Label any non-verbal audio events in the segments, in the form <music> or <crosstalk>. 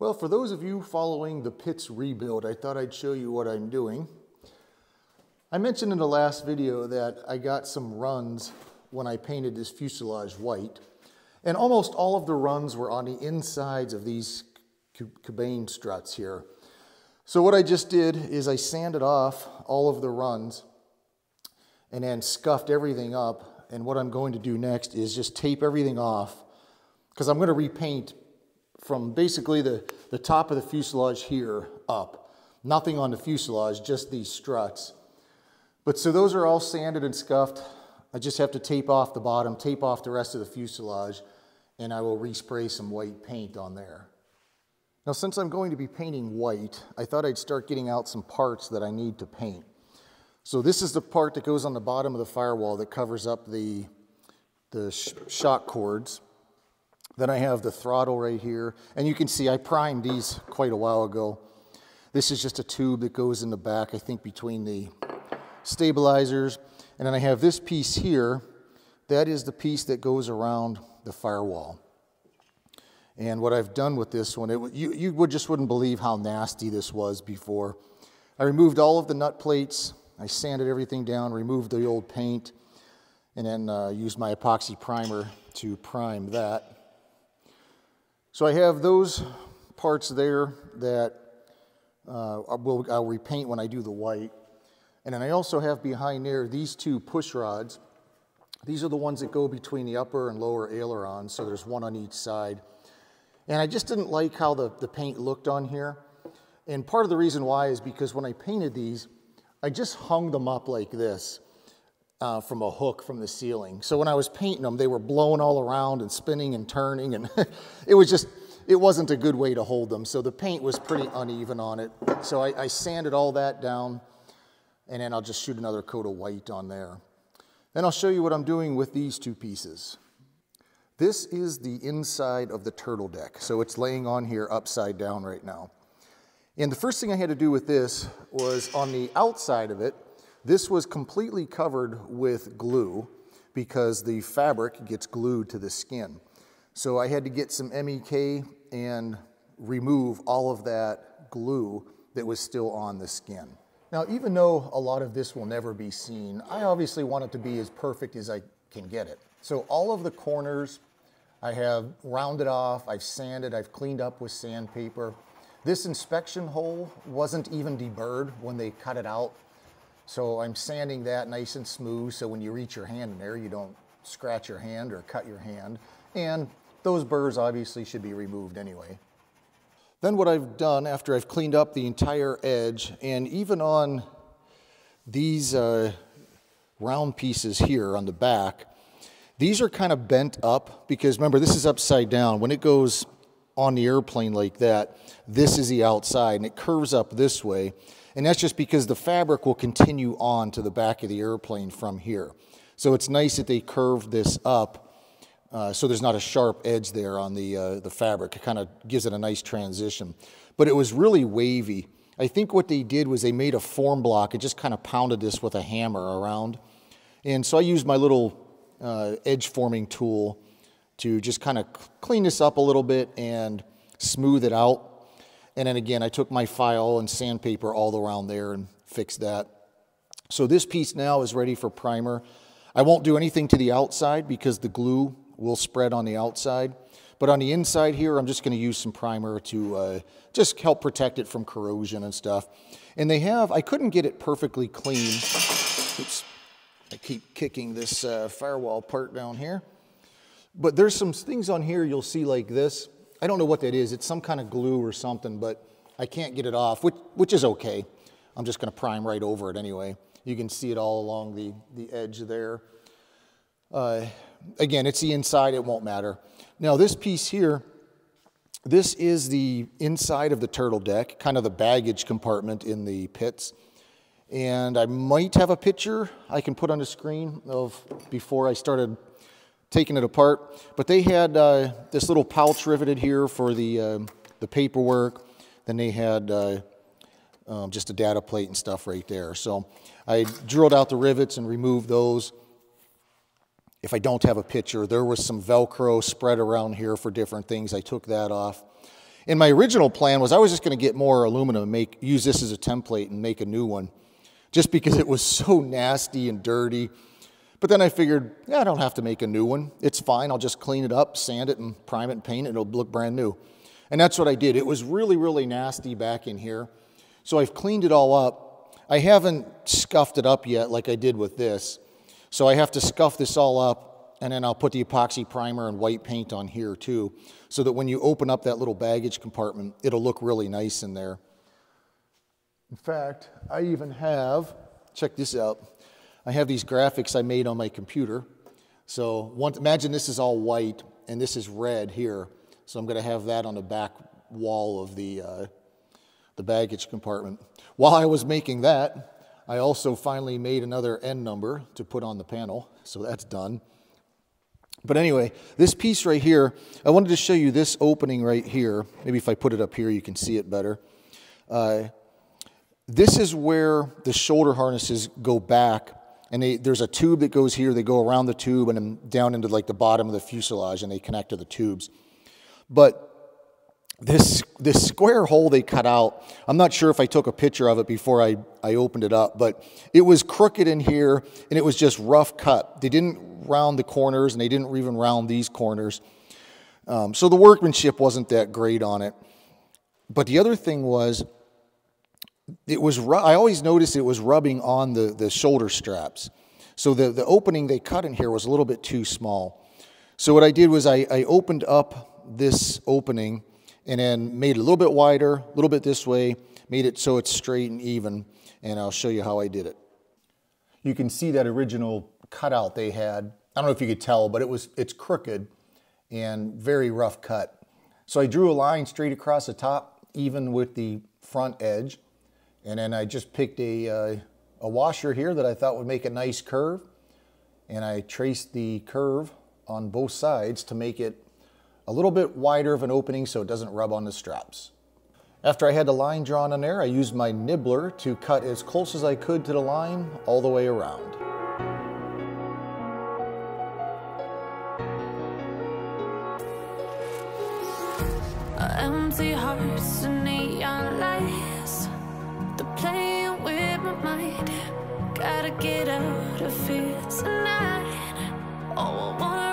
Well, for those of you following the Pitts rebuild, I thought I'd show you what I'm doing. I mentioned in the last video that I got some runs when I painted this fuselage white, and almost all of the runs were on the insides of these cabane struts here. So what I just did is I sanded off all of the runs and then scuffed everything up. And what I'm going to do next is just tape everything off because I'm going to repaint from basically the, the top of the fuselage here up. Nothing on the fuselage, just these struts. But so those are all sanded and scuffed. I just have to tape off the bottom, tape off the rest of the fuselage, and I will respray some white paint on there. Now, since I'm going to be painting white, I thought I'd start getting out some parts that I need to paint. So this is the part that goes on the bottom of the firewall that covers up the, the sh shock cords. Then I have the throttle right here. And you can see I primed these quite a while ago. This is just a tube that goes in the back, I think between the stabilizers. And then I have this piece here. That is the piece that goes around the firewall. And what I've done with this one, it, you, you would just wouldn't believe how nasty this was before. I removed all of the nut plates. I sanded everything down, removed the old paint, and then uh, used my epoxy primer to prime that. So I have those parts there that uh, will, I'll repaint when I do the white. And then I also have behind there these two push rods. These are the ones that go between the upper and lower ailerons, so there's one on each side. And I just didn't like how the, the paint looked on here. And part of the reason why is because when I painted these, I just hung them up like this uh, from a hook from the ceiling. So when I was painting them, they were blowing all around and spinning and turning, and <laughs> it was just, it wasn't a good way to hold them. So the paint was pretty uneven on it. So I, I sanded all that down, and then I'll just shoot another coat of white on there. Then I'll show you what I'm doing with these two pieces. This is the inside of the turtle deck. So it's laying on here upside down right now. And the first thing I had to do with this was on the outside of it, this was completely covered with glue because the fabric gets glued to the skin. So I had to get some MEK and remove all of that glue that was still on the skin. Now, even though a lot of this will never be seen, I obviously want it to be as perfect as I can get it. So all of the corners I have rounded off, I've sanded, I've cleaned up with sandpaper. This inspection hole wasn't even deburred when they cut it out so I'm sanding that nice and smooth so when you reach your hand in there, you don't scratch your hand or cut your hand. And those burrs obviously should be removed anyway. Then what I've done after I've cleaned up the entire edge and even on these uh, round pieces here on the back, these are kind of bent up because remember this is upside down. When it goes on the airplane like that, this is the outside and it curves up this way. And that's just because the fabric will continue on to the back of the airplane from here. So it's nice that they curved this up uh, so there's not a sharp edge there on the, uh, the fabric. It kind of gives it a nice transition. But it was really wavy. I think what they did was they made a form block and just kind of pounded this with a hammer around. And so I used my little uh, edge forming tool to just kind of clean this up a little bit and smooth it out. And then again, I took my file and sandpaper all around there and fixed that. So this piece now is ready for primer. I won't do anything to the outside because the glue will spread on the outside. But on the inside here, I'm just going to use some primer to uh, just help protect it from corrosion and stuff. And they have, I couldn't get it perfectly clean. Oops, I keep kicking this uh, firewall part down here. But there's some things on here you'll see like this. I don't know what that is. It's some kind of glue or something, but I can't get it off, which, which is okay. I'm just going to prime right over it anyway. You can see it all along the, the edge there. Uh, again, it's the inside, it won't matter. Now this piece here, this is the inside of the turtle deck, kind of the baggage compartment in the Pitts. And I might have a picture I can put on the screen of before I started taking it apart. But they had uh, this little pouch riveted here for the, uh, the paperwork. Then they had uh, um, just a data plate and stuff right there. So I drilled out the rivets and removed those. If I don't have a picture, there was some Velcro spread around here for different things. I took that off. And my original plan was I was just going to get more aluminum and make, use this as a template and make a new one just because it was so nasty and dirty. But then I figured, yeah, I don't have to make a new one. It's fine. I'll just clean it up, sand it, and prime it and paint it. It'll look brand new. And that's what I did. It was really, really nasty back in here. So I've cleaned it all up. I haven't scuffed it up yet like I did with this. So I have to scuff this all up, and then I'll put the epoxy primer and white paint on here too, so that when you open up that little baggage compartment, it'll look really nice in there. In fact, I even have, check this out, I have these graphics I made on my computer. So imagine this is all white and this is red here. So I'm going to have that on the back wall of the, uh, the baggage compartment. While I was making that, I also finally made another N number to put on the panel. So that's done. But anyway, this piece right here, I wanted to show you this opening right here. Maybe if I put it up here, you can see it better. Uh, this is where the shoulder harnesses go back and they, there's a tube that goes here. They go around the tube and down into like the bottom of the fuselage and they connect to the tubes. But this, this square hole they cut out, I'm not sure if I took a picture of it before I, I opened it up, but it was crooked in here and it was just rough cut. They didn't round the corners and they didn't even round these corners. Um, so the workmanship wasn't that great on it. But the other thing was, it was I always noticed it was rubbing on the, the shoulder straps. So the, the opening they cut in here was a little bit too small. So what I did was I, I opened up this opening and then made it a little bit wider, a little bit this way, made it so it's straight and even, and I'll show you how I did it. You can see that original cutout they had. I don't know if you could tell, but it was it's crooked and very rough cut. So I drew a line straight across the top, even with the front edge. And then I just picked a, uh, a washer here that I thought would make a nice curve. And I traced the curve on both sides to make it a little bit wider of an opening so it doesn't rub on the straps. After I had the line drawn on there, I used my nibbler to cut as close as I could to the line all the way around. Empty hearts and neon lights playing with my mind. Gotta get out of here tonight. Oh, I wanna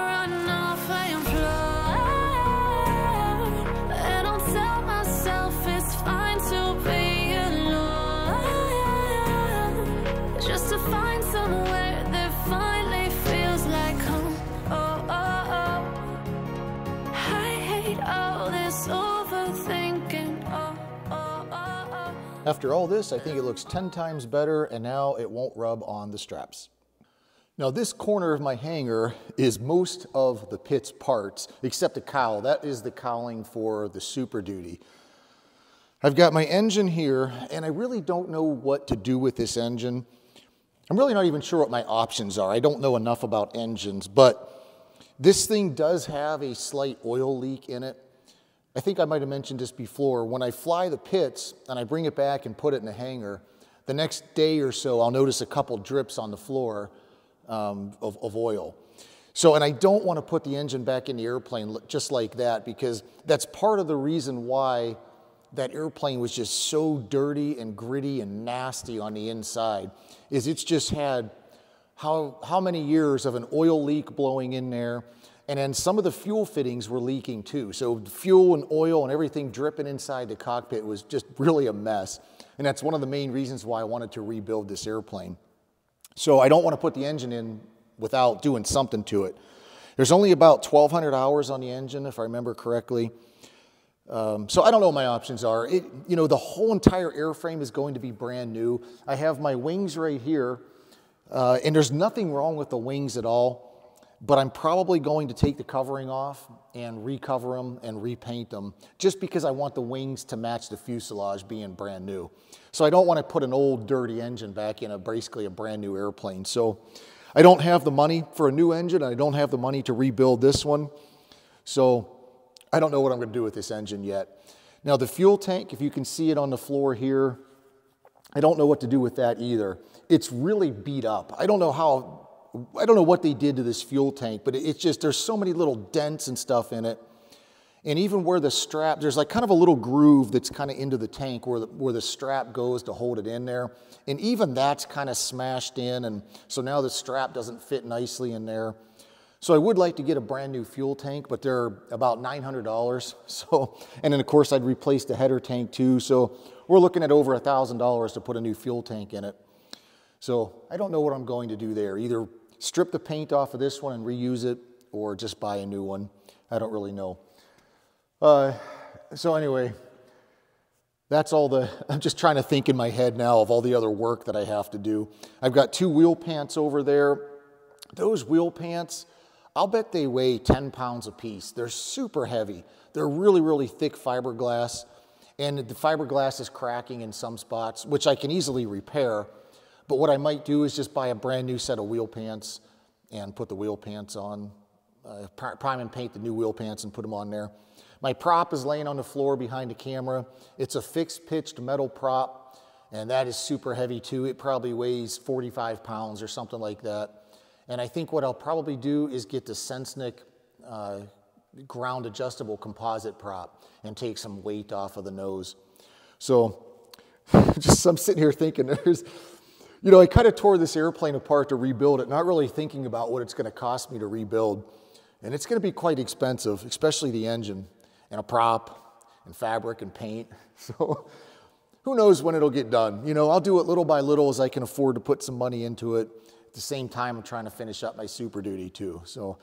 After all this, I think it looks 10 times better and now it won't rub on the straps. Now this corner of my hanger is most of the Pitts parts, except the cowl. That is the cowling for the Super Duty. I've got my engine here, and I really don't know what to do with this engine. I'm really not even sure what my options are. I don't know enough about engines, but this thing does have a slight oil leak in it. I think I might have mentioned this before. When I fly the Pitts and I bring it back and put it in the hangar, the next day or so, I'll notice a couple drips on the floor um, of, of oil. So, and I don't want to put the engine back in the airplane just like that because that's part of the reason why that airplane was just so dirty and gritty and nasty on the inside is it's just had how, how many years of an oil leak blowing in there and then some of the fuel fittings were leaking too. So fuel and oil and everything dripping inside the cockpit was just really a mess. And that's one of the main reasons why I wanted to rebuild this airplane. So I don't want to put the engine in without doing something to it. There's only about 1,200 hours on the engine, if I remember correctly. Um, so I don't know what my options are. It, you know, the whole entire airframe is going to be brand new. I have my wings right here, uh, and there's nothing wrong with the wings at all but I'm probably going to take the covering off and recover them and repaint them just because I want the wings to match the fuselage being brand new. So I don't want to put an old dirty engine back in a basically a brand new airplane. So I don't have the money for a new engine. and I don't have the money to rebuild this one. So I don't know what I'm going to do with this engine yet. Now the fuel tank, if you can see it on the floor here, I don't know what to do with that either. It's really beat up. I don't know how I don't know what they did to this fuel tank, but it's just, there's so many little dents and stuff in it. And even where the strap, there's like kind of a little groove that's kind of into the tank where the, where the strap goes to hold it in there. And even that's kind of smashed in. And so now the strap doesn't fit nicely in there. So I would like to get a brand new fuel tank, but they're about $900. <laughs> So, and then of course I'd replace the header tank too. So we're looking at over $1,000 to put a new fuel tank in it. So I don't know what I'm going to do there. Either strip the paint off of this one and reuse it or just buy a new one. I don't really know. Uh, so anyway, that's all the, <laughs> I'm just trying to think in my head now of all the other work that I have to do. I've got two wheel pants over there. Those wheel pants, I'll bet they weigh 10 pounds a piece. They're super heavy. They're really, really thick fiberglass. And the fiberglass is cracking in some spots, which I can easily repair. But what I might do is just buy a brand new set of wheel pants and put the wheel pants on, uh, prime and paint the new wheel pants and put them on there. My prop is laying on the floor behind the camera. It's a fixed pitched metal prop, and that is super heavy too. It probably weighs 45 pounds or something like that. And I think what I'll probably do is get the Sensenich uh, ground adjustable composite prop and take some weight off of the nose. So <laughs> just I'm sitting here thinking there's, you know, I kind of tore this airplane apart to rebuild it, not really thinking about what it's going to cost me to rebuild. And it's going to be quite expensive, especially the engine and a prop and fabric and paint. <laughs> So who knows when it'll get done. You know, I'll do it little by little as I can afford to put some money into it. At the same time, I'm trying to finish up my Super Duty too. So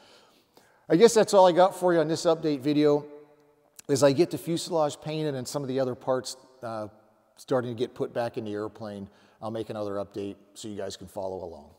I guess that's all I got for you on this update video. As I get the fuselage painted and some of the other parts uh, starting to get put back in the airplane, I'll make another update so you guys can follow along.